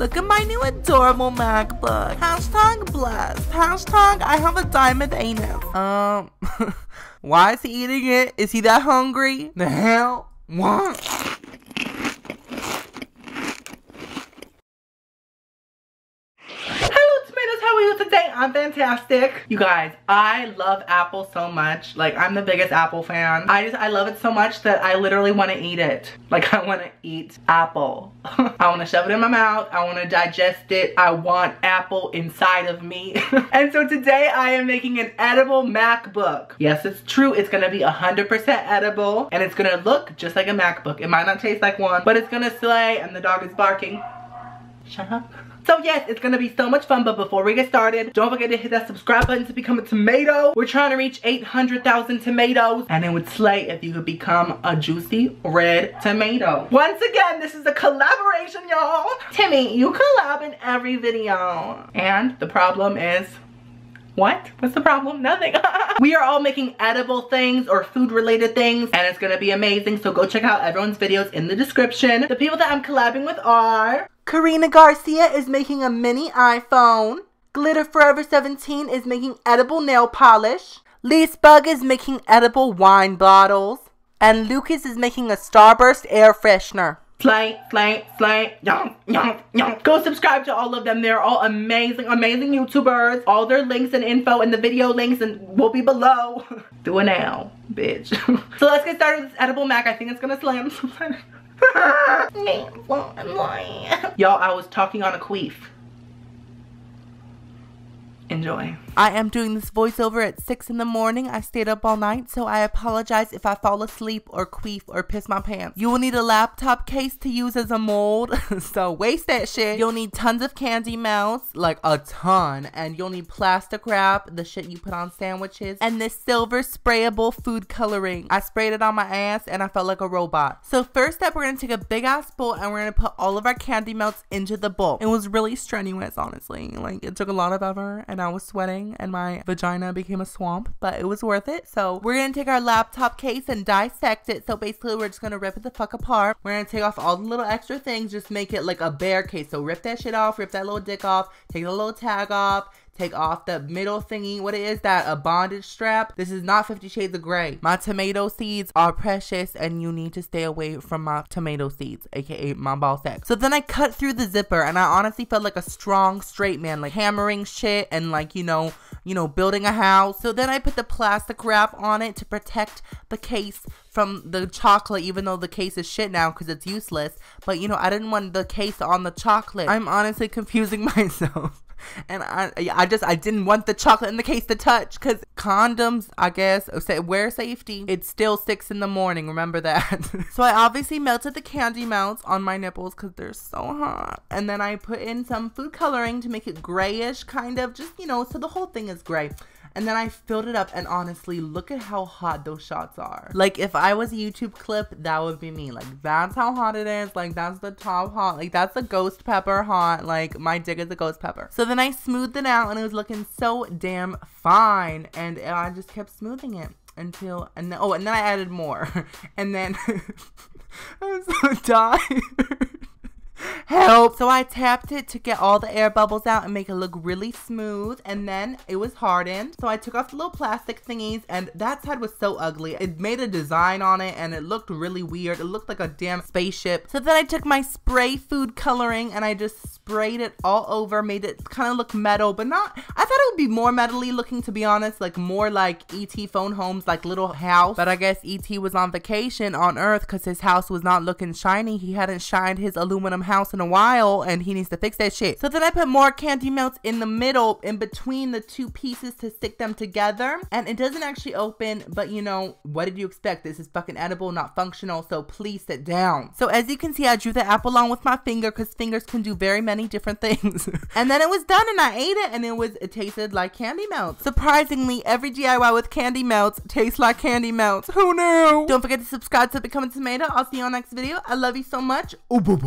Look at my new adorable MacBook. Hashtag blessed. Hashtag I have a diamond anus. Um, why is he eating it? Is he that hungry? The hell? What? I'm fantastic. You guys, I love Apple so much. Like, I'm the biggest Apple fan. I just, I love it so much that I literally want to eat it. Like, I want to eat Apple. I want to shove it in my mouth. I want to digest it. I want Apple inside of me. and so today I am making an edible MacBook. Yes, it's true. It's going to be 100% edible and it's going to look just like a MacBook. It might not taste like one, but it's going to slay and the dog is barking. Shut up. So yes, it's gonna be so much fun, but before we get started, don't forget to hit that subscribe button to become a timato. We're trying to reach 800,000 timatoes, and it would slay if you could become a juicy red timato. Once again, this is a collaboration, y'all. Timmy, you collab in every video. And the problem is, what? What's the problem? Nothing. we are all making edible things or food related things and it's gonna be amazing. So go check out everyone's videos in the description. The people that I'm collabing with are Karina Garcia is making a mini iPhone. Glitter Forever 17 is making edible nail polish. Lisbug is making edible wine bottles. And Lucas is making a Starburst air freshener. Slay, slay, slay, yum, yum, yum. Go subscribe to all of them. They're all amazing, amazing YouTubers. All their links and info and the video links and will be below. Do it now, bitch. so let's get started with this edible mac. I think it's gonna slam. Y'all, I was talking on a queef. Enjoy. I am doing this voiceover at 6 in the morning. I stayed up all night, so I apologize if I fall asleep or queef or piss my pants. You will need a laptop case to use as a mold, so waste that shit. You'll need tons of candy melts, like a ton, and you'll need plastic wrap, the shit you put on sandwiches, and this silver sprayable food coloring. I sprayed it on my ass and I felt like a robot. So first step, we're gonna take a big ass bowl and we're gonna put all of our candy melts into the bowl. It was really strenuous, honestly. Like it took a lot of effort and I was sweating and my vagina became a swamp, but it was worth it. So we're gonna take our laptop case and dissect it. So basically we're just gonna rip it the fuck apart. We're gonna take off all the little extra things, just make it like a bare case. So rip that shit off, rip that little dick off, take the little tag off, take off the middle thingy. What it is that a bondage strap? This is not 50 Shades of Grey. My tomato seeds are precious and you need to stay away from my tomato seeds, aka my ball sack. So then I cut through the zipper and I honestly felt like a strong straight man, like hammering shit and like, you know, you know, building a house. So then I put the plastic wrap on it to protect the case from the chocolate, even though the case is shit now because it's useless. But you know, I didn't want the case on the chocolate. I'm honestly confusing myself and I, I just I didn't want the chocolate in the case to touch because condoms I guess wear safety. It's still six in the morning remember that. So I obviously melted the candy melts on my nipples because they're so hot. And then I put in some food coloring to make it grayish kind of just you know so the whole thing is gray and then I filled it up and honestly, look at how hot those shots are. Like if I was a YouTube clip, that would be me. Like that's how hot it is. Like that's the top hot. Like that's a ghost pepper hot. Like my dick is a ghost pepper. So then I smoothed it out and it was looking so damn fine. And I just kept smoothing it until and then, oh and then I added more. and then I'm so tired. Help! So I tapped it to get all the air bubbles out and make it look really smooth. And then it was hardened. So I took off the little plastic thingies and that side was so ugly. It made a design on it and it looked really weird. It looked like a damn spaceship. So then I took my spray food coloring and I just sprayed it all over, made it kind of look metal, but not, I thought it would be more metally looking to be honest, like more like E.T. phone homes, like little house. But I guess E.T. was on vacation on Earth because his house was not looking shiny. He hadn't shined his aluminum house in a while and he needs to fix that shit. So then I put more candy melts in the middle in between the two pieces to stick them together. And it doesn't actually open, but you know, what did you expect? This is fucking edible, not functional. So please sit down. So as you can see, I drew the apple on with my finger because fingers can do very many different things. and then it was done and I ate it and it was, it tasted like candy melts. Surprisingly, every DIY with candy melts tastes like candy melts. Who knew? Don't forget to subscribe to Become a Timato. I'll see you on next video. I love you so much. Boo boo.